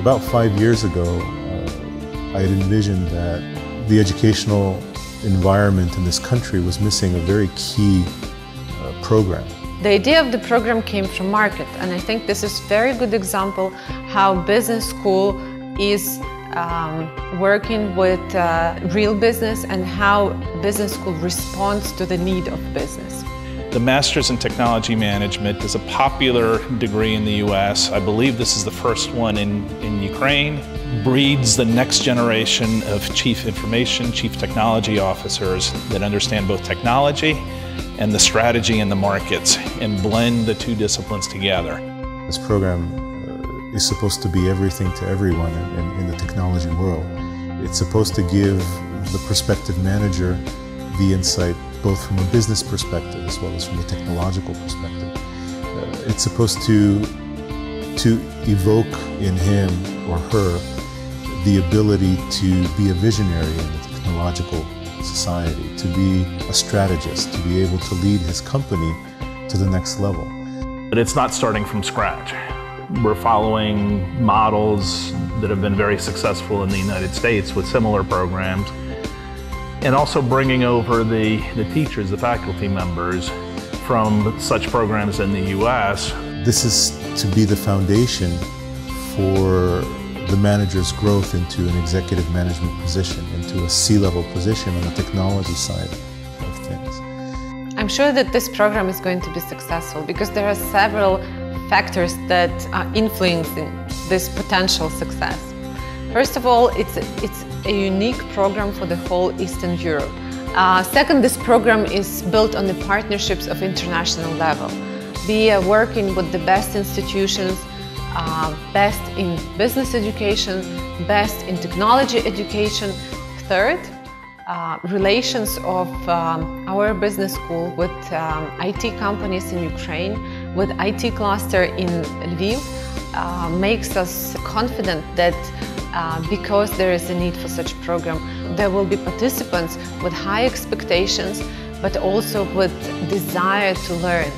about five years ago, uh, I had envisioned that the educational environment in this country was missing a very key uh, program. The idea of the program came from market, and I think this is a very good example how business school is um, working with uh, real business and how business school responds to the need of business. The Master's in Technology Management is a popular degree in the U.S. I believe this is the first one in, in Ukraine. Breeds the next generation of Chief Information, Chief Technology Officers that understand both technology and the strategy and the markets and blend the two disciplines together. This program uh, is supposed to be everything to everyone in, in, in the technology world. It's supposed to give the prospective manager the insight both from a business perspective as well as from a technological perspective. Uh, it's supposed to, to evoke in him or her the ability to be a visionary in the technological society, to be a strategist, to be able to lead his company to the next level. But it's not starting from scratch. We're following models that have been very successful in the United States with similar programs, and also bringing over the, the teachers, the faculty members from such programs in the U.S. This is to be the foundation for the manager's growth into an executive management position, into a C-level position on the technology side of things. I'm sure that this program is going to be successful because there are several factors that are influencing this potential success. First of all, it's, it's a unique program for the whole Eastern Europe. Uh, second, this program is built on the partnerships of international level. We are working with the best institutions uh, best in business education, best in technology education. Third, uh, relations of um, our business school with um, IT companies in Ukraine, with IT cluster in Lviv, uh, makes us confident that uh, because there is a need for such program, there will be participants with high expectations, but also with desire to learn.